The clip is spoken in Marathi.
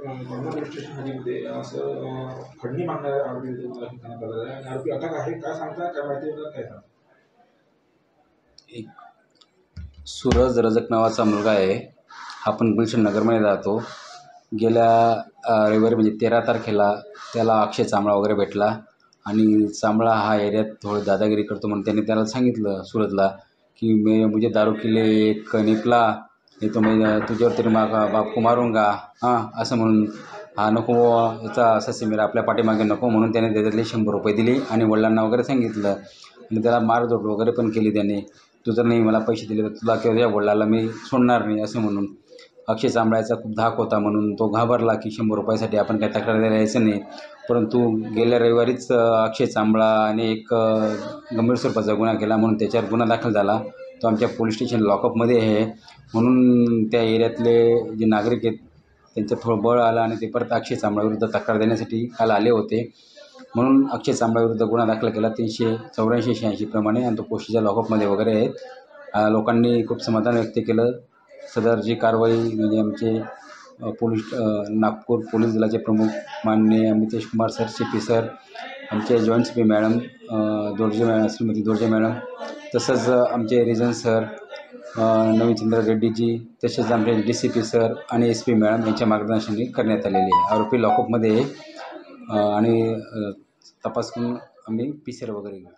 स्टेशनमध्ये असं अं, खंडणी मागणाऱ्या आरोपी करण्यात आलेला आहे. आणि आरोपी अटक आहे काय सांगता काय माहिती आहे काय सांगता एक सूरज रजक नावाचा मुलगा आहे. आपण गुलशन नगरमध्ये राहतो. गेल्या रविवारी म्हणजे तेरा तारखेला त्याला अक्षय चांबळा वगैरे भेटला. आणि चांबळा हा एरियात थोडं दादागिरी करतो म्हणून त्याने त्याला सांगितलं सूरजला की मैं मुझे दारू के एक निकला. नाही तुम्ही तुझ्यावर तरी माग बाप मारून गा. हां असं म्हणून हा नको याचा असा सिमेर आपल्या पाठीमागे नको म्हणून त्याने त्याच्यातले शंभर रुपये दिले आणि वडिलांना वगैरे सांगितलं. आणि त्याला मारझोड वगैरे पण केली त्याने. तू जर नाही मला पैसे दिले तर तुला किंवा तुझ्या वडिलाला मी सोडणार नाही असं म्हणून. अक्षय चांबळ्याचा खूप धाक होता म्हणून तो घाबरला की शंभर रुपयासाठी आपण काही तक्रार द्यायचं यायचं नाही. परंतु गेल्या रविवारीच अक्षय चांबळा आणि एक गंभीर स्वरूपाचा गुन्हा केला म्हणून त्याच्यावर गुन्हा दाखल झाला. तो आमच्या पोलीस स्टेशन लॉकअपमध्ये आहे. म्हणून त्या एरियातले जे नागरिक आहेत त्यांचं थोडं बळ आलं आणि ते परत अक्षय चांबळाविरुद्ध तक्रार देण्यासाठी काल आले होते. म्हणून अक्षय चांबळाविरुद्ध गुन्हा दाखल केला. तीनशे चौऱ्याऐंशी शहाऐंशीप्रमाणे आणि तो पोस्टच्या लॉकअपमध्ये वगैरे आहेत. लोकांनी खूप समाधान व्यक्त केलं. सदर जी कारवाई म्हणजे आमचे पोलीस नागपूर पोलीस दलाचे प्रमुख माननीय Amitesh Kumar sir C P sir आमचे जॉईंट सी पी मॅडम अ, दोर्जे मॅ श्रीमती दोर्जे मॅडम तसंच आमचे रिजन सर नवीनचंद्र रेड्डीजी तसेच आमचे डी सी पी सर आणि एस पी मॅडम यांच्या मार्गदर्शनाने करण्यात आलेली आहे. आरोपी लॉकअपमध्ये आहे. आणि तपासून तपास करून आम्ही पी सी आर वगैरे घेऊ.